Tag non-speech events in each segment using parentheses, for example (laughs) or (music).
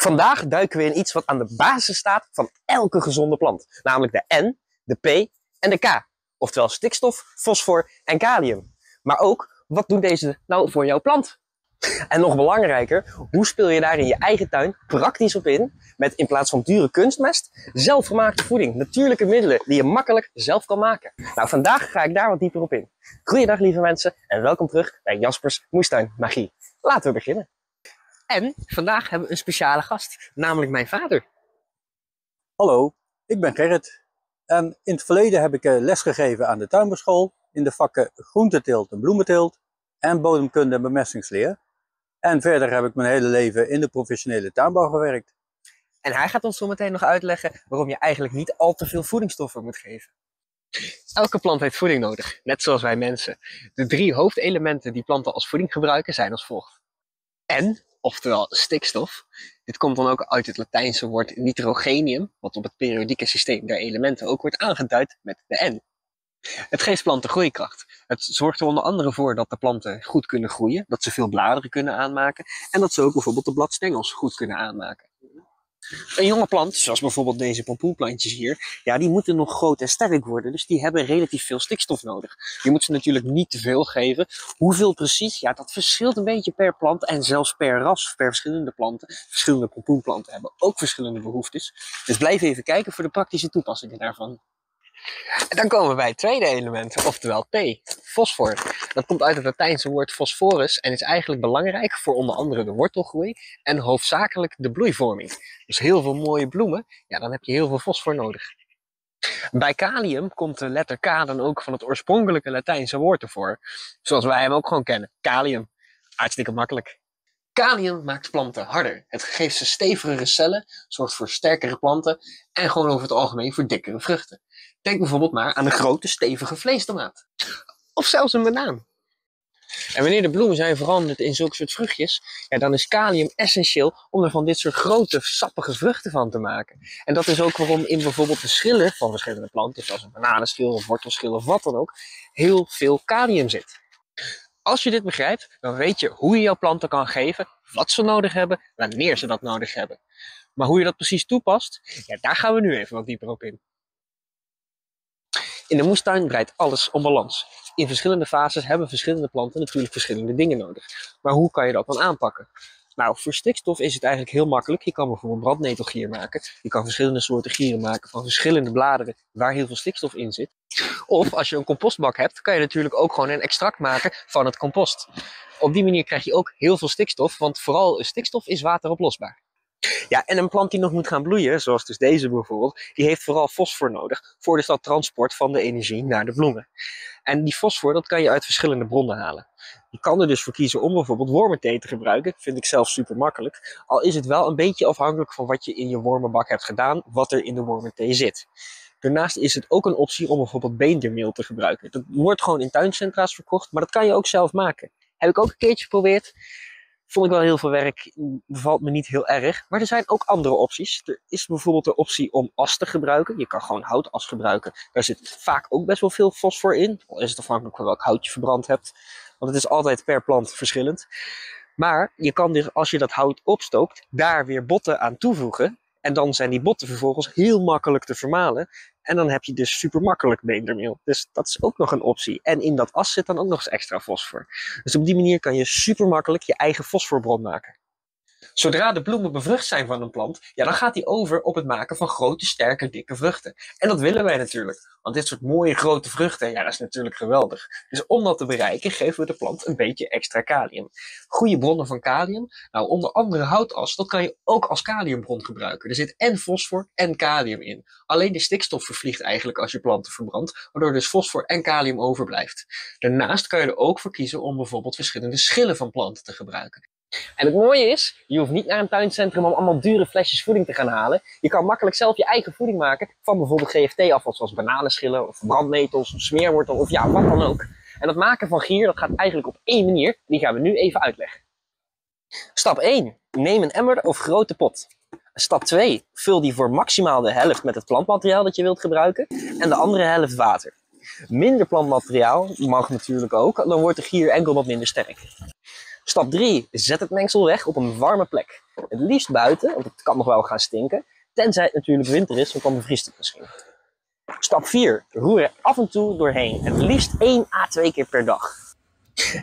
Vandaag duiken we in iets wat aan de basis staat van elke gezonde plant, namelijk de N, de P en de K, oftewel stikstof, fosfor en kalium. Maar ook, wat doen deze nou voor jouw plant? En nog belangrijker, hoe speel je daar in je eigen tuin praktisch op in met in plaats van dure kunstmest zelfgemaakte voeding, natuurlijke middelen die je makkelijk zelf kan maken? Nou, vandaag ga ik daar wat dieper op in. Goeiedag lieve mensen en welkom terug bij Jaspers Moestuin Magie. Laten we beginnen. En vandaag hebben we een speciale gast, namelijk mijn vader. Hallo, ik ben Gerrit. En in het verleden heb ik eh, lesgegeven aan de tuinbouwschool in de vakken groenteteelt en bloementeelt en bodemkunde en bemestingsleer. En verder heb ik mijn hele leven in de professionele tuinbouw gewerkt. En hij gaat ons zo meteen nog uitleggen waarom je eigenlijk niet al te veel voedingsstoffen moet geven. Elke plant heeft voeding nodig, net zoals wij mensen. De drie hoofdelementen die planten als voeding gebruiken zijn als volgt. En, oftewel stikstof. Dit komt dan ook uit het Latijnse woord nitrogenium, wat op het periodieke systeem der elementen ook wordt aangeduid met de N. Het geeft planten groeikracht. Het zorgt er onder andere voor dat de planten goed kunnen groeien, dat ze veel bladeren kunnen aanmaken en dat ze ook bijvoorbeeld de bladstengels goed kunnen aanmaken. Een jonge plant, zoals bijvoorbeeld deze pompoenplantjes hier, ja, die moeten nog groot en sterk worden. Dus die hebben relatief veel stikstof nodig. Je moet ze natuurlijk niet te veel geven. Hoeveel precies? Ja, dat verschilt een beetje per plant en zelfs per ras, per verschillende planten. Verschillende pompoenplanten hebben ook verschillende behoeftes. Dus blijf even kijken voor de praktische toepassingen daarvan. Dan komen we bij het tweede element, oftewel P, fosfor. Dat komt uit het Latijnse woord fosforus en is eigenlijk belangrijk voor onder andere de wortelgroei en hoofdzakelijk de bloeivorming. Dus heel veel mooie bloemen, ja, dan heb je heel veel fosfor nodig. Bij kalium komt de letter K dan ook van het oorspronkelijke Latijnse woord ervoor. Zoals wij hem ook gewoon kennen, kalium. Hartstikke makkelijk. Kalium maakt planten harder. Het geeft ze stevigere cellen, zorgt voor sterkere planten en gewoon over het algemeen voor dikkere vruchten. Denk bijvoorbeeld maar aan een grote stevige vleestomaat. Of zelfs een banaan. En wanneer de bloemen zijn veranderd in zulke soort vruchtjes, ja, dan is kalium essentieel om er van dit soort grote, sappige vruchten van te maken. En dat is ook waarom in bijvoorbeeld de schillen van verschillende planten, zoals een bananenschil of wortelschil of wat dan ook, heel veel kalium zit. Als je dit begrijpt, dan weet je hoe je jouw planten kan geven, wat ze nodig hebben, wanneer ze dat nodig hebben. Maar hoe je dat precies toepast, ja, daar gaan we nu even wat dieper op in. In de moestuin draait alles om balans. In verschillende fases hebben verschillende planten natuurlijk verschillende dingen nodig. Maar hoe kan je dat dan aanpakken? Nou, voor stikstof is het eigenlijk heel makkelijk. Je kan bijvoorbeeld brandnetelgier maken. Je kan verschillende soorten gieren maken van verschillende bladeren waar heel veel stikstof in zit. Of als je een compostbak hebt, kan je natuurlijk ook gewoon een extract maken van het compost. Op die manier krijg je ook heel veel stikstof, want vooral stikstof is wateroplosbaar. Ja, en een plant die nog moet gaan bloeien, zoals dus deze bijvoorbeeld, die heeft vooral fosfor nodig voor dus dat transport van de energie naar de bloemen. En die fosfor, dat kan je uit verschillende bronnen halen. Je kan er dus voor kiezen om bijvoorbeeld wormenthee te gebruiken. Vind ik zelf super makkelijk. Al is het wel een beetje afhankelijk van wat je in je wormenbak hebt gedaan, wat er in de wormenthee zit. Daarnaast is het ook een optie om bijvoorbeeld beendiermeel te gebruiken. Dat wordt gewoon in tuincentra's verkocht, maar dat kan je ook zelf maken. Heb ik ook een keertje geprobeerd. Vond ik wel heel veel werk, bevalt me niet heel erg. Maar er zijn ook andere opties. Er is bijvoorbeeld de optie om as te gebruiken. Je kan gewoon houtas gebruiken. Daar zit vaak ook best wel veel fosfor in. Al is het afhankelijk van welk hout je verbrand hebt. Want het is altijd per plant verschillend. Maar je kan dus, als je dat hout opstookt, daar weer botten aan toevoegen. En dan zijn die botten vervolgens heel makkelijk te vermalen. En dan heb je dus super makkelijk beendermeel. Dus dat is ook nog een optie. En in dat as zit dan ook nog eens extra fosfor. Dus op die manier kan je super makkelijk je eigen fosforbron maken. Zodra de bloemen bevrucht zijn van een plant, ja, dan gaat die over op het maken van grote, sterke, dikke vruchten. En dat willen wij natuurlijk. Want dit soort mooie grote vruchten, ja, dat is natuurlijk geweldig. Dus om dat te bereiken, geven we de plant een beetje extra kalium. Goede bronnen van kalium, nou onder andere houtas, dat kan je ook als kaliumbron gebruiken. Er zit en fosfor en kalium in. Alleen de stikstof vervliegt eigenlijk als je planten verbrandt, waardoor dus fosfor en kalium overblijft. Daarnaast kan je er ook voor kiezen om bijvoorbeeld verschillende schillen van planten te gebruiken. En het mooie is, je hoeft niet naar een tuincentrum om allemaal dure flesjes voeding te gaan halen. Je kan makkelijk zelf je eigen voeding maken van bijvoorbeeld GFT-afval zoals bananenschillen of brandnetels of smeerwortel of ja, wat dan ook. En dat maken van gier, dat gaat eigenlijk op één manier. Die gaan we nu even uitleggen. Stap 1. Neem een emmer of grote pot. Stap 2. Vul die voor maximaal de helft met het plantmateriaal dat je wilt gebruiken en de andere helft water. Minder plantmateriaal mag natuurlijk ook, dan wordt de gier enkel wat minder sterk. Stap 3. Zet het mengsel weg op een warme plek. Het liefst buiten, want het kan nog wel gaan stinken. Tenzij het natuurlijk winter is, dan bevriest het misschien. Stap 4. Roer er af en toe doorheen. Het liefst 1 à 2 keer per dag.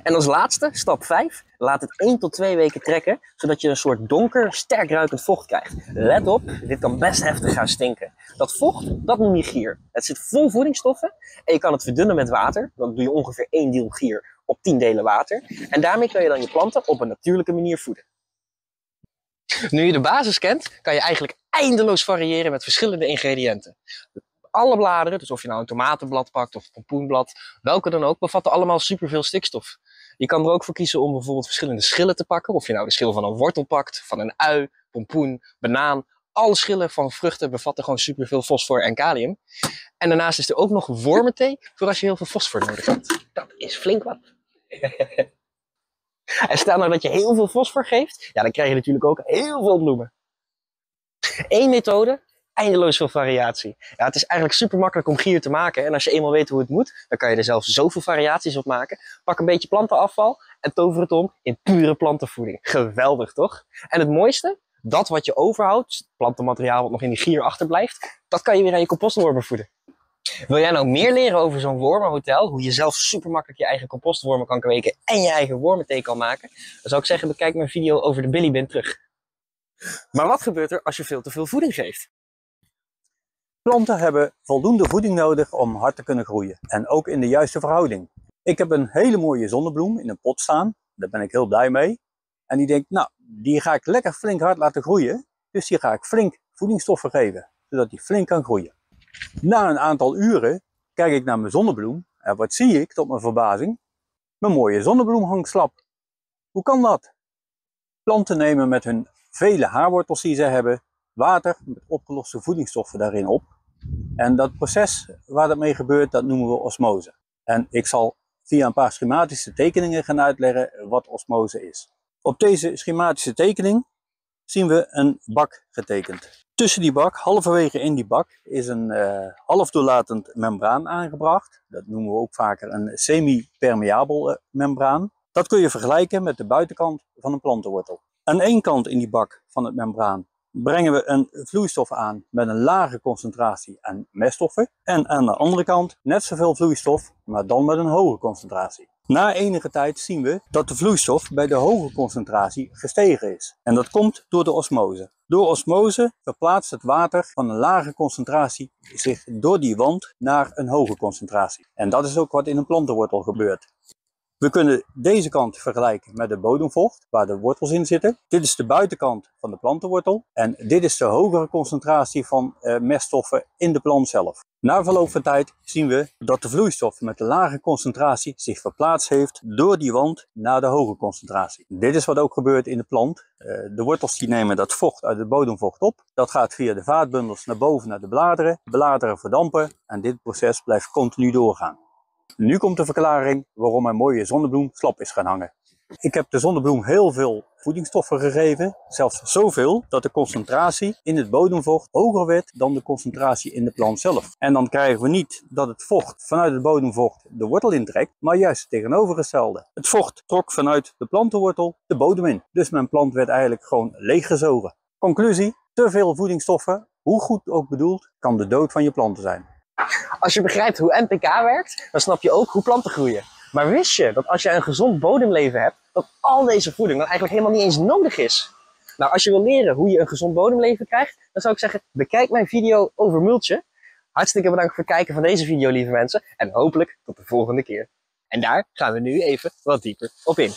En als laatste, stap 5. Laat het 1 tot 2 weken trekken, zodat je een soort donker, sterk ruikend vocht krijgt. Let op, dit kan best heftig gaan stinken. Dat vocht, dat noem je gier. Het zit vol voedingsstoffen en je kan het verdunnen met water. Dan doe je ongeveer 1 deel gier op 10 delen water. En daarmee kun je dan je planten op een natuurlijke manier voeden. Nu je de basis kent, kan je eigenlijk eindeloos variëren met verschillende ingrediënten. Alle bladeren, dus of je nou een tomatenblad pakt of een pompoenblad, welke dan ook, bevatten allemaal superveel stikstof. Je kan er ook voor kiezen om bijvoorbeeld verschillende schillen te pakken. Of je nou de schil van een wortel pakt, van een ui, pompoen, banaan. Alle schillen van vruchten bevatten gewoon superveel fosfor en kalium. En daarnaast is er ook nog wormenthee voor als je heel veel fosfor nodig hebt. Dat is flink wat. (laughs) en stel nou dat je heel veel fosfor geeft, ja, dan krijg je natuurlijk ook heel veel bloemen. Eén methode, eindeloos veel variatie. Ja, het is eigenlijk super makkelijk om gier te maken. En als je eenmaal weet hoe het moet, dan kan je er zelf zoveel variaties op maken. Pak een beetje plantenafval en tover het om in pure plantenvoeding. Geweldig, toch? En het mooiste, dat wat je overhoudt, plantenmateriaal wat nog in die gier achterblijft, dat kan je weer aan je compostwormen voeden. Wil jij nou meer leren over zo'n wormenhotel, hoe je zelf super makkelijk je eigen compostwormen kan kweken en je eigen wormenthee kan maken, dan zou ik zeggen, bekijk mijn video over de billybin terug. Maar wat gebeurt er als je veel te veel voeding geeft? Planten hebben voldoende voeding nodig om hard te kunnen groeien en ook in de juiste verhouding. Ik heb een hele mooie zonnebloem in een pot staan, daar ben ik heel blij mee. En die denkt, nou, die ga ik lekker flink hard laten groeien, dus die ga ik flink voedingsstoffen geven, zodat die flink kan groeien. Na een aantal uren kijk ik naar mijn zonnebloem en wat zie ik tot mijn verbazing? Mijn mooie zonnebloem hangt slap. Hoe kan dat? Planten nemen met hun vele haarwortels die ze hebben water met opgeloste voedingsstoffen daarin op. En dat proces waar dat mee gebeurt, dat noemen we osmose. En ik zal via een paar schematische tekeningen gaan uitleggen wat osmose is. Op deze schematische tekening zien we een bak getekend. Tussen die bak, halverwege in die bak, is een uh, halfdoorlatend membraan aangebracht. Dat noemen we ook vaker een semi-permeabel uh, membraan. Dat kun je vergelijken met de buitenkant van een plantenwortel. Aan één kant in die bak van het membraan brengen we een vloeistof aan met een lage concentratie aan meststoffen. En aan de andere kant net zoveel vloeistof, maar dan met een hoge concentratie. Na enige tijd zien we dat de vloeistof bij de hoge concentratie gestegen is. En dat komt door de osmose. Door osmose verplaatst het water van een lage concentratie zich door die wand naar een hoge concentratie. En dat is ook wat in een plantenwortel gebeurt. We kunnen deze kant vergelijken met de bodemvocht, waar de wortels in zitten. Dit is de buitenkant van de plantenwortel en dit is de hogere concentratie van uh, meststoffen in de plant zelf. Na verloop van tijd zien we dat de vloeistof met de lage concentratie zich verplaatst heeft door die wand naar de hoge concentratie. Dit is wat ook gebeurt in de plant. Uh, de wortels die nemen dat vocht uit de bodemvocht op. Dat gaat via de vaatbundels naar boven naar de bladeren. De bladeren verdampen en dit proces blijft continu doorgaan. Nu komt de verklaring waarom mijn mooie zonnebloem slap is gaan hangen. Ik heb de zonnebloem heel veel voedingsstoffen gegeven, zelfs zoveel dat de concentratie in het bodemvocht hoger werd dan de concentratie in de plant zelf. En dan krijgen we niet dat het vocht vanuit het bodemvocht de wortel intrekt, maar juist het tegenovergestelde. Het vocht trok vanuit de plantenwortel de bodem in. Dus mijn plant werd eigenlijk gewoon leeggezogen. Conclusie, te veel voedingsstoffen, hoe goed ook bedoeld, kan de dood van je planten zijn. Als je begrijpt hoe NPK werkt, dan snap je ook hoe planten groeien. Maar wist je dat als je een gezond bodemleven hebt, dat al deze voeding dan eigenlijk helemaal niet eens nodig is? Nou, als je wil leren hoe je een gezond bodemleven krijgt, dan zou ik zeggen, bekijk mijn video over multje. Hartstikke bedankt voor het kijken van deze video, lieve mensen. En hopelijk tot de volgende keer. En daar gaan we nu even wat dieper op in.